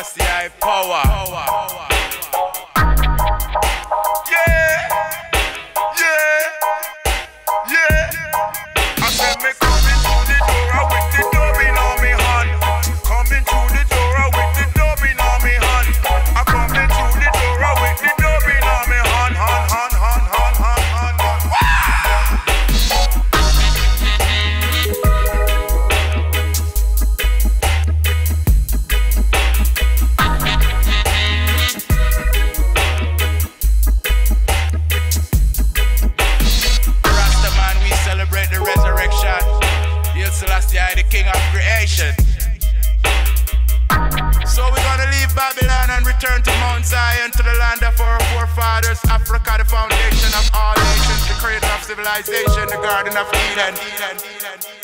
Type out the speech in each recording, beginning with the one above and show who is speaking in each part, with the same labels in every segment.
Speaker 1: classy high power. power. and return to Mount Zion, to the land of our forefathers. Africa, the foundation of all nations, the cradle of civilization, the garden of Eden. Eden, Eden, Eden.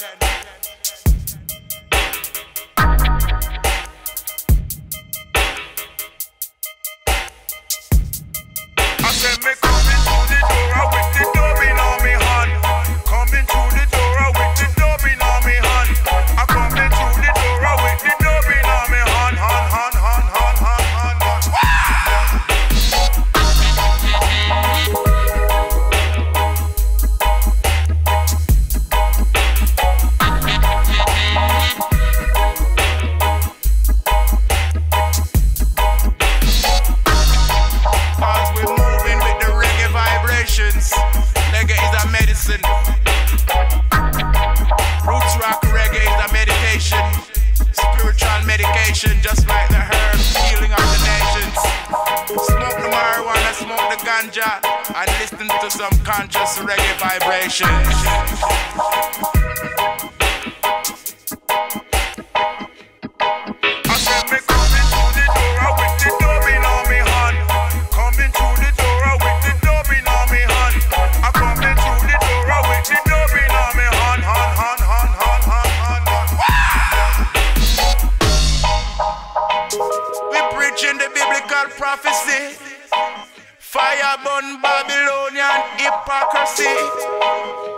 Speaker 1: just like the herb, healing of the nations. Smoke the marijuana, smoke the ganja, and listen to some conscious reggae vibrations. biblical prophecy. Fire burn Babylonian hypocrisy.